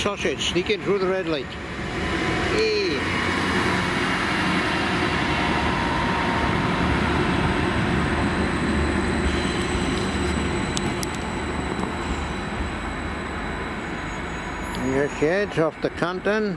sausage sneaking through the red light. Hey. Your sheds off the canton.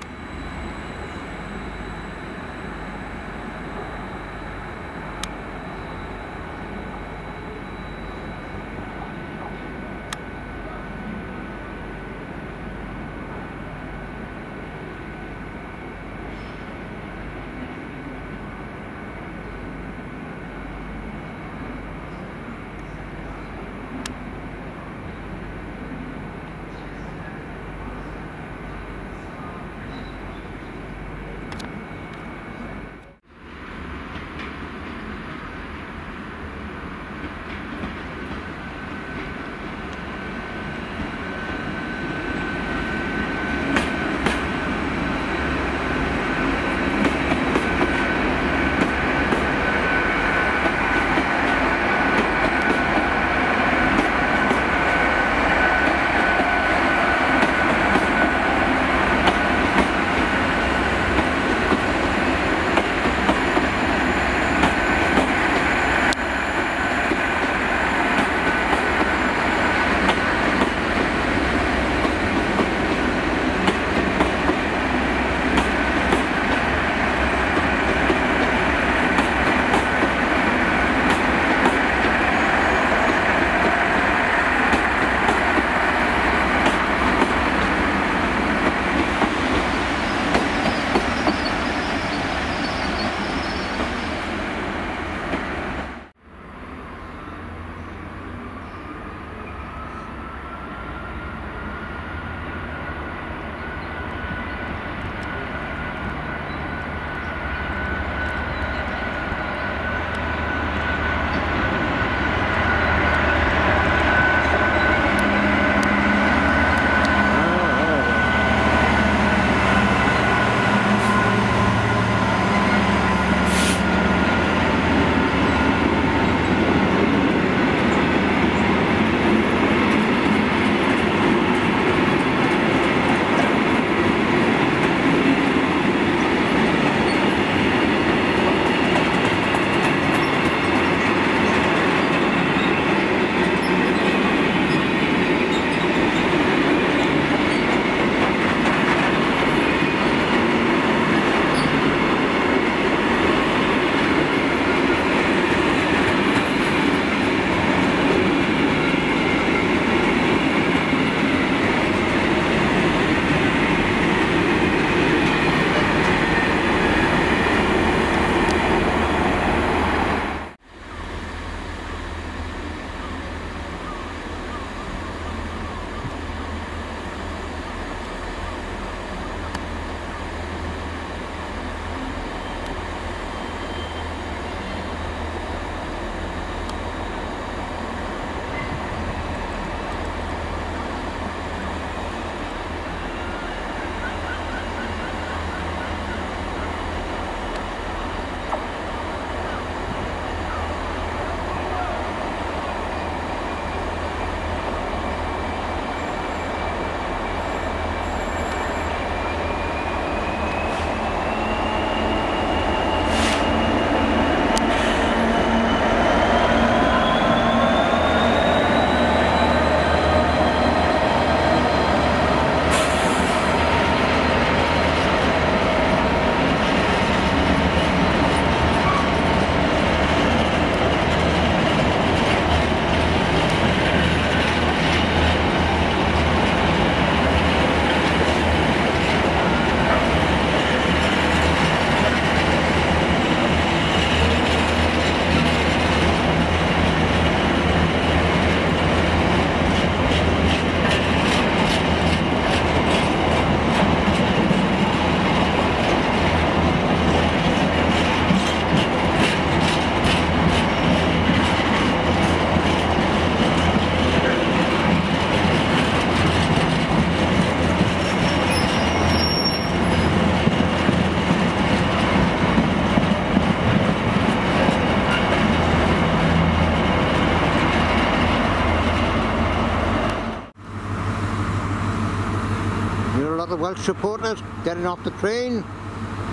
Welsh supporters getting off the train,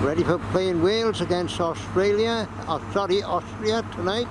ready for playing Wales against Australia, oh, sorry, Austria tonight.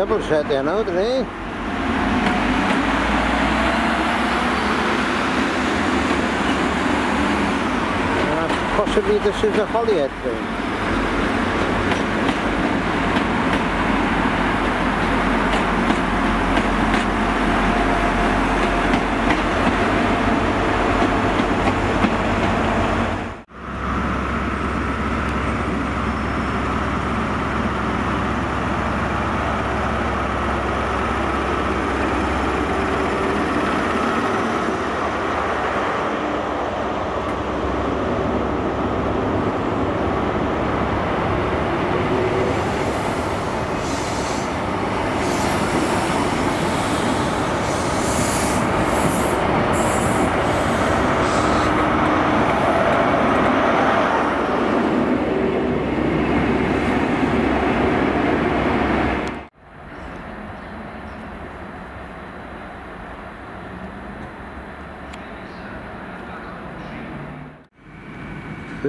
Double set there now today. Uh, possibly this is a Holyhead train.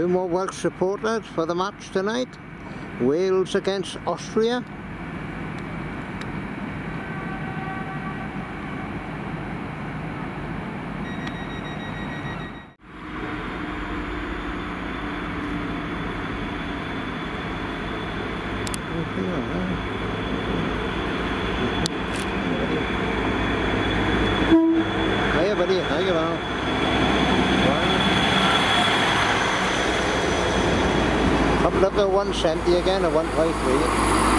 Two more Welsh supporters for the match tonight. Wales against Austria. Up to 170 again, or 153.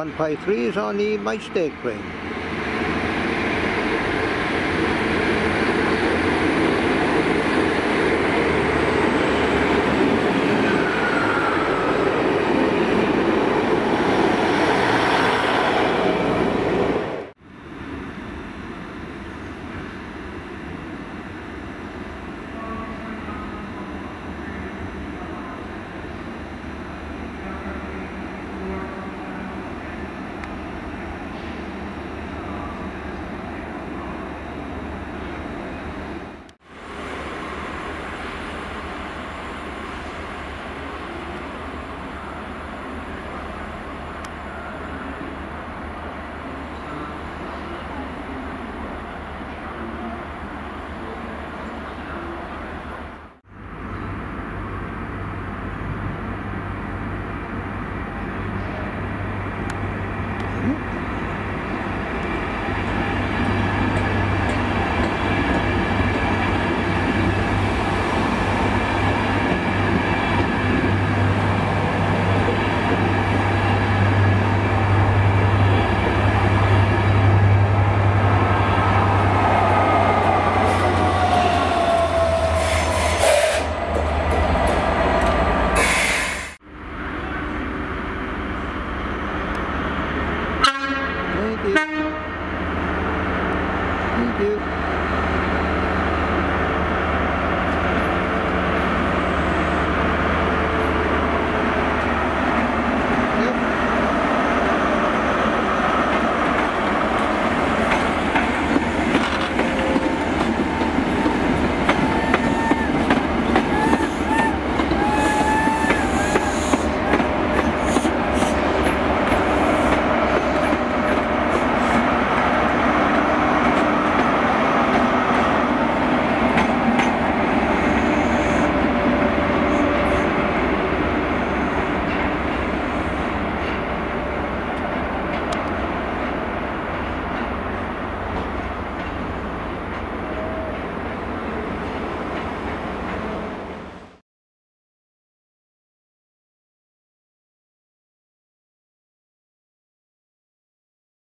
153 is on the Maesteg ring. Thank you.